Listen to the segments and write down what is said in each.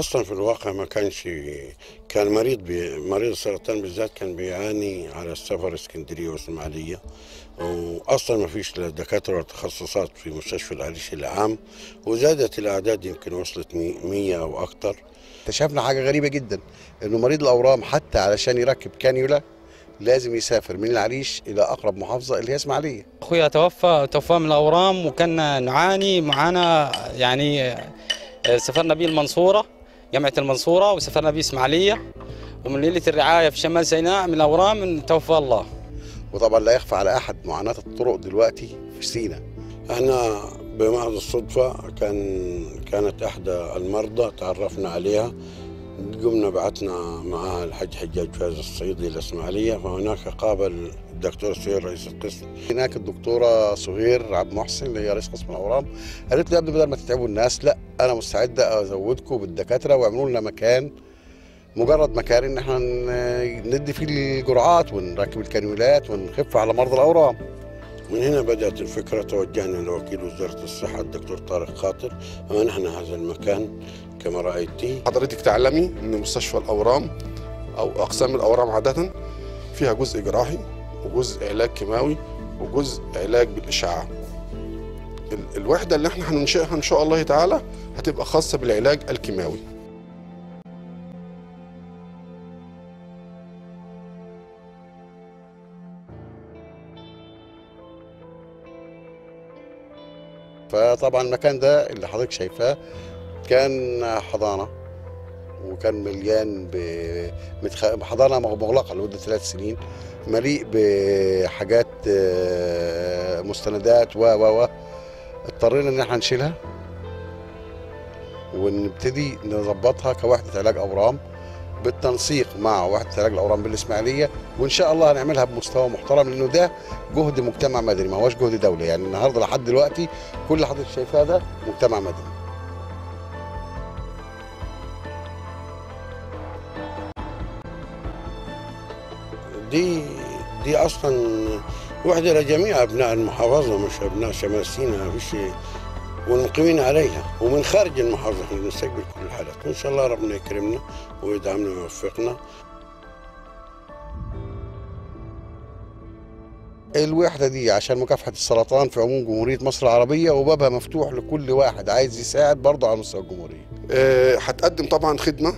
أصلا في الواقع ما كانش كان مريض بي مريض السرطان بالذات كان بيعاني على السفر اسكندرية واسماعيليه واصلا ما فيش لا دكاترة ولا تخصصات في مستشفى العريش العام وزادت الأعداد يمكن وصلت 100 أو أكثر اكتشفنا حاجة غريبة جدا إنه مريض الأورام حتى علشان يركب كانيولا لازم يسافر من العريش إلى أقرب محافظة اللي هي إسماعيلية. أخويا توفى توفى من الأورام وكنا نعاني معانا يعني آه، سافرنا بيه المنصورة. جامعة المنصورة وسافرنا بيه إسماعيلية. ومن ليلة الرعاية في شمال سيناء من الأورام توفى الله. وطبعا لا يخفى على أحد معاناة الطرق دلوقتي في سينا إحنا بمحض الصدفة كان كانت إحدى المرضى تعرفنا عليها. قمنا بعثنا معها الحج حجاج فاز الصعيدي الإسماعيلية فهناك قابل الدكتور سهير رئيس القسم. هناك الدكتورة صغير عبد المحسن اللي هي رئيس قسم الأورام قالت لي يا ابني بدل ما تتعبوا الناس لا أنا مستعدة أزودكم بالدكاترة واعملوا لنا مكان مجرد مكان إن إحنا ندي فيه الجرعات ونركب الكانيولات ونخف على مرضى الأورام. من هنا بدأت الفكرة توجهنا لوكيل وزارة الصحة الدكتور طارق خاطر. ومنحنا هذا المكان كما رأيتي. حضرتك تعلمي إن مستشفى الأورام أو أقسام الأورام عادة فيها جزء جراحي وجزء علاج كيماوي وجزء علاج بالإشعاع. ال- الوحدة اللي إحنا هننشئها إن شاء الله تعالى هتبقى خاصة بالعلاج الكيماوي. فطبعا المكان ده اللي حضرتك شايفاه كان حضانة وكان مليان ب متخ... حضانة مغلقة لمدة ثلاث سنين مليء بحاجات آه، مستندات و و و. اضطرينا إن إحنا نشيلها ونبتدي نظبطها كوحدة علاج أورام. بالتنسيق مع وحده علاج الاورام بالإسماعيلية وإن شاء الله هنعملها بمستوى محترم لأنه ده جهد مجتمع مدني ما هوش جهد دولي. يعني النهارده لحد دلوقتي كل اللي حضرتك شايفاه ده مجتمع مدني. دي دي أصلا وحدة لجميع أبناء المحافظة مش أبناء شمال سيناء فيش والمقيمين عليها. ومن خارج المحافظة إحنا بنستقبل كل الحالات. وإن شاء الله ربنا يكرمنا ويدعمنا ويوفقنا. الوحدة دي عشان مكافحة السرطان في عموم جمهورية مصر العربية وبابها مفتوح لكل واحد. عايز يساعد برضه على مستوى الجمهورية. آه، هتقدم طبعا خدمة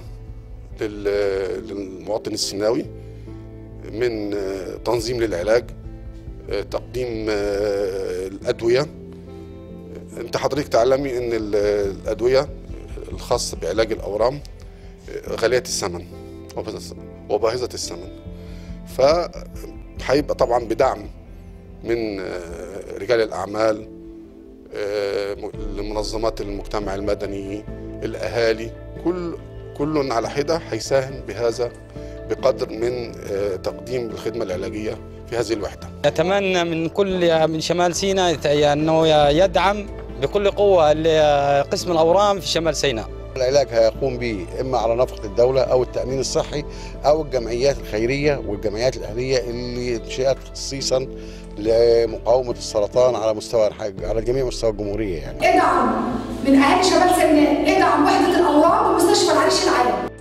لل- للمواطن السيناوي من آه، تنظيم للعلاج آه، تقديم الأدوية انت حضرتك تعلمي ان ال- الأدوية الخاصه بعلاج الأورام آه، غاليه الثمن وباهظه الثمن فهيبقى طبعا بدعم من آه، رجال الأعمال آه، لمنظمات المجتمع المدني الأهالي كل كل على حدة هيساهم بهذا بقدر من تقديم الخدمة العلاجية في هذه الوحدة. نتمنى من كل من شمال سيناء انه يدعم بكل قوة ل- قسم الأورام في شمال سيناء. العلاج هيقوم به إما على نفقه الدولة أو التأمين الصحي أو الجمعيات الخيرية والجمعيات الأهلية اللي انشئت خصيصا لمقاومة السرطان على مستوى على جميع مستوى الجمهورية يعني. ادعم من اهالي شمال سيناء ادعم وحدة الأورام بمستشفى العريش العام